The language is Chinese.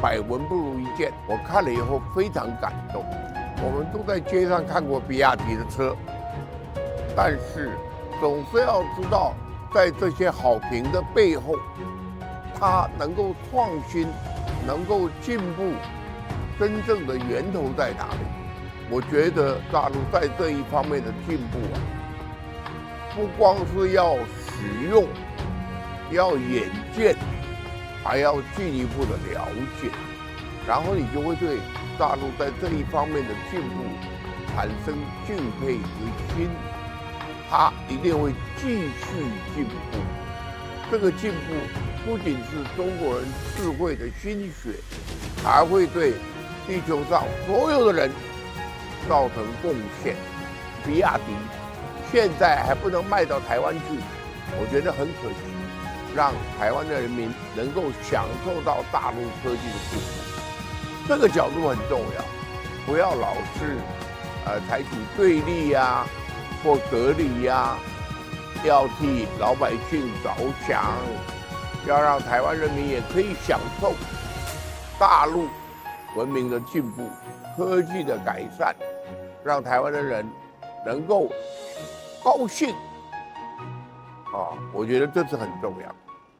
百闻不如一见。我看了以后非常感动。我们都在街上看过比亚迪的车，但是总是要知道，在这些好评的背后，它能够创新、能够进步，真正的源头在哪里？我觉得大陆在这一方面的进步啊，不光是要使用，要眼见，还要进一步的了解，然后你就会对大陆在这一方面的进步产生敬佩之心，它一定会继续进步。这个进步不仅是中国人智慧的心血，还会对地球上所有的人。造成贡献，比亚迪现在还不能卖到台湾去，我觉得很可惜。让台湾的人民能够享受到大陆科技的进步，这个角度很重要。不要老是呃采取对立呀或隔离呀，要替老百姓着想，要让台湾人民也可以享受大陆文明的进步、科技的改善。让台湾的人能够高兴啊！我觉得这是很重要。